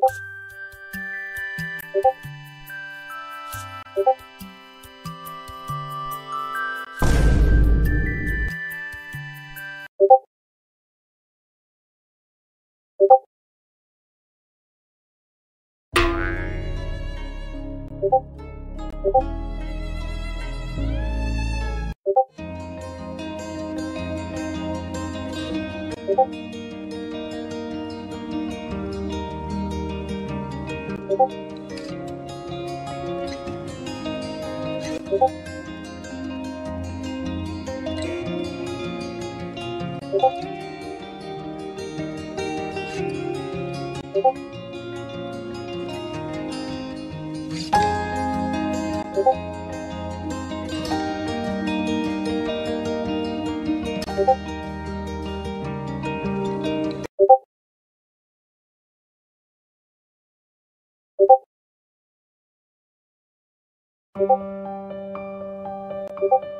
you 고고 Thank you.